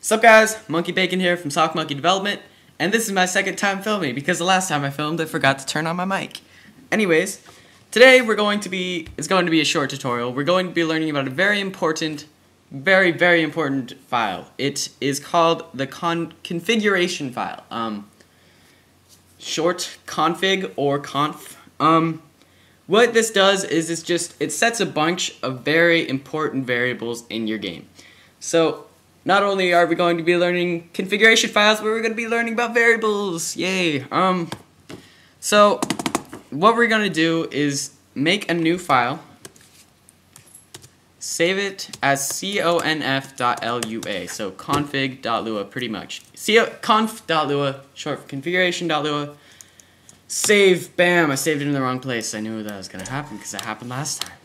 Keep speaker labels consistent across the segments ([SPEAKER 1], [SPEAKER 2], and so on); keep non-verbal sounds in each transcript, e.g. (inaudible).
[SPEAKER 1] Sup guys, Monkey Bacon here from Sockmunkee Development, and this is my second time filming because the last time I filmed I forgot to turn on my mic. Anyways, today we're going to be, it's going to be a short tutorial. We're going to be learning about a very important, very, very important file. It is called the con configuration file. Um, short config or conf. Um, what this does is it's just, it sets a bunch of very important variables in your game. So not only are we going to be learning configuration files, but we're going to be learning about variables. Yay. Um, so what we're going to do is make a new file, save it as conf.lua, so config.lua pretty much. conf.lua, short for configuration.lua. Save, bam, I saved it in the wrong place. I knew that was going to happen because that happened last time.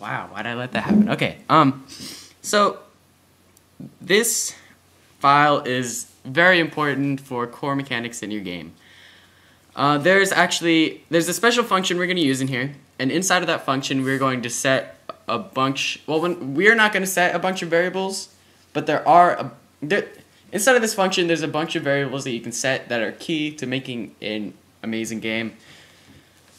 [SPEAKER 1] Wow, why did I let that happen? Okay, um, so this file is very important for core mechanics in your game. Uh, there's actually, there's a special function we're going to use in here, and inside of that function we're going to set a bunch, well when, we're not going to set a bunch of variables, but there are, a, there, inside of this function there's a bunch of variables that you can set that are key to making an amazing game.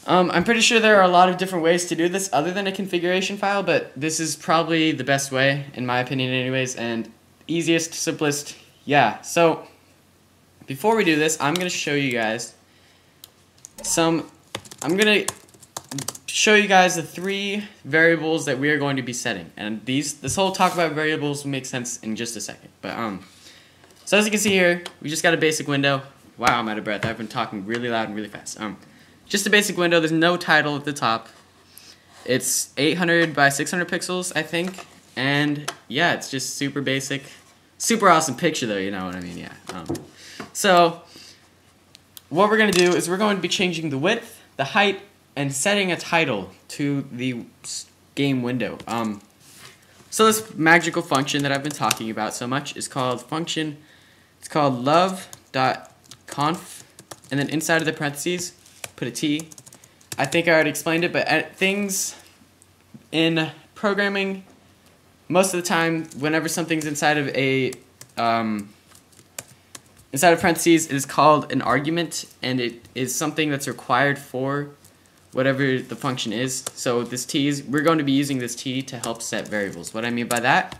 [SPEAKER 1] Um, I'm pretty sure there are a lot of different ways to do this other than a configuration file, but this is probably the best way, in my opinion anyways, and easiest, simplest, yeah. So, before we do this, I'm going to show you guys some, I'm going to show you guys the three variables that we are going to be setting. And these, this whole talk about variables will make sense in just a second. But, um, so as you can see here, we just got a basic window. Wow, I'm out of breath. I've been talking really loud and really fast. Um, just a basic window. There's no title at the top. It's 800 by 600 pixels, I think. And yeah, it's just super basic. Super awesome picture though, you know what I mean? Yeah. Um, so what we're going to do is we're going to be changing the width, the height, and setting a title to the game window. Um, so this magical function that I've been talking about so much is called function, it's called love.conf, and then inside of the parentheses, put a T. I think I already explained it, but uh, things in programming, most of the time, whenever something's inside of a um, inside of parentheses, it is called an argument, and it is something that's required for whatever the function is. So this t is, we're going to be using this t to help set variables. What I mean by that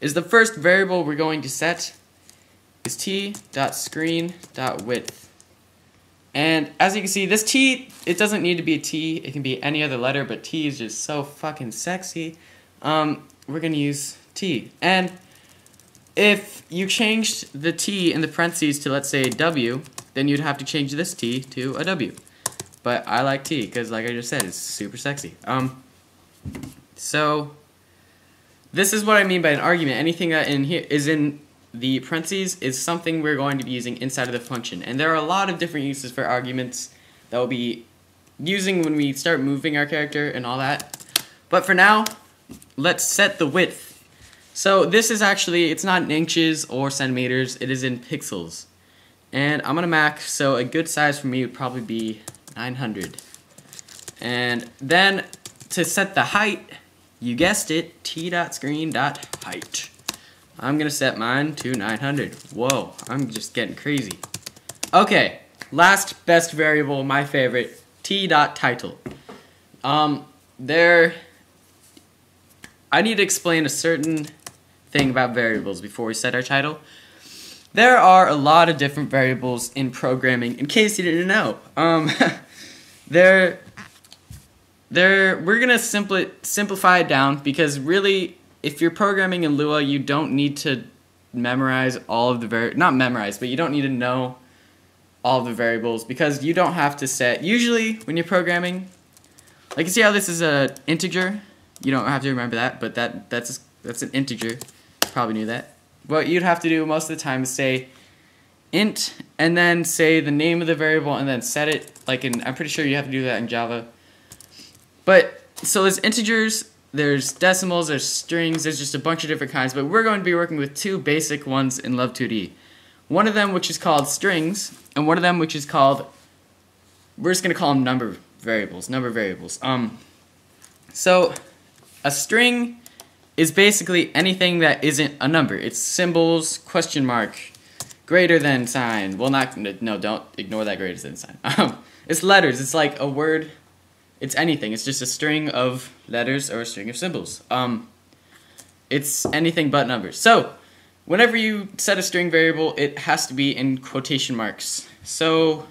[SPEAKER 1] is the first variable we're going to set is t.screen.width. And as you can see, this T, it doesn't need to be a T. It can be any other letter, but T is just so fucking sexy. Um, we're going to use T. And if you changed the T in the parentheses to, let's say, W, then you'd have to change this T to a W. But I like T, because like I just said, it's super sexy. Um, so, this is what I mean by an argument. Anything that in here is in the parentheses is something we're going to be using inside of the function. And there are a lot of different uses for arguments that we'll be using when we start moving our character and all that. But for now, let's set the width. So this is actually, it's not in inches or centimeters, it is in pixels. And I'm on a Mac, so a good size for me would probably be 900. And then to set the height, you guessed it, t.screen.height. I'm gonna set mine to 900. Whoa, I'm just getting crazy. Okay, last best variable, my favorite, t dot title. Um, there, I need to explain a certain thing about variables before we set our title. There are a lot of different variables in programming, in case you didn't know. Um, (laughs) there, there, we're gonna simply simplify it down because really if you're programming in Lua, you don't need to memorize all of the var not memorize, but you don't need to know all the variables because you don't have to set. Usually, when you're programming, like you see how this is a integer. You don't have to remember that, but that that's that's an integer. Probably knew that. What you'd have to do most of the time is say int and then say the name of the variable and then set it like in I'm pretty sure you have to do that in Java. But so there's integers there's decimals, there's strings, there's just a bunch of different kinds, but we're going to be working with two basic ones in Love 2D. One of them which is called strings, and one of them which is called, we're just going to call them number variables, number variables. Um, so, a string is basically anything that isn't a number. It's symbols, question mark, greater than sign. Well, not, no, don't ignore that greater than sign. (laughs) Um, it's letters. It's like a word. It's anything. It's just a string of letters or a string of symbols. Um, it's anything but numbers. So, whenever you set a string variable, it has to be in quotation marks. So,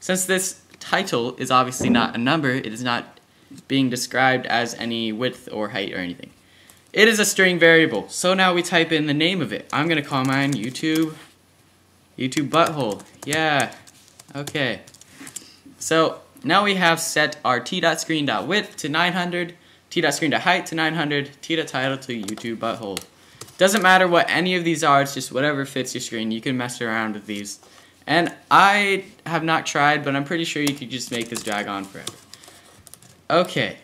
[SPEAKER 1] since this title is obviously not a number, it is not being described as any width or height or anything. It is a string variable. So now we type in the name of it. I'm going to call mine YouTube, YouTube butthole. Yeah, okay. So now we have set our t.screen.width to 900, t.screen.height to 900, t.title to YouTube butthole. Doesn't matter what any of these are, it's just whatever fits your screen. You can mess around with these. And I have not tried, but I'm pretty sure you could just make this drag on forever. Okay,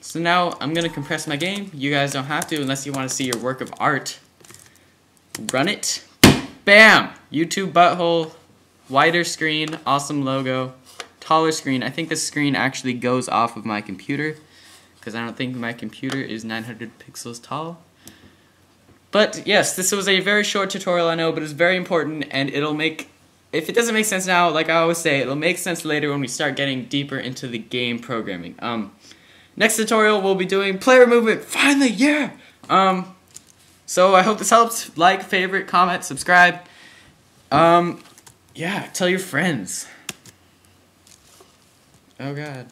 [SPEAKER 1] so now I'm going to compress my game. You guys don't have to unless you want to see your work of art. Run it. Bam! YouTube butthole, wider screen, awesome logo, taller screen. I think this screen actually goes off of my computer because I don't think my computer is 900 pixels tall. But yes, this was a very short tutorial, I know, but it's very important and it'll make if it doesn't make sense now, like I always say, it'll make sense later when we start getting deeper into the game programming. Um, next tutorial, we'll be doing player movement. Finally, yeah! Um, so I hope this helps. Like, favorite, comment, subscribe. Um, yeah, tell your friends. Oh, God.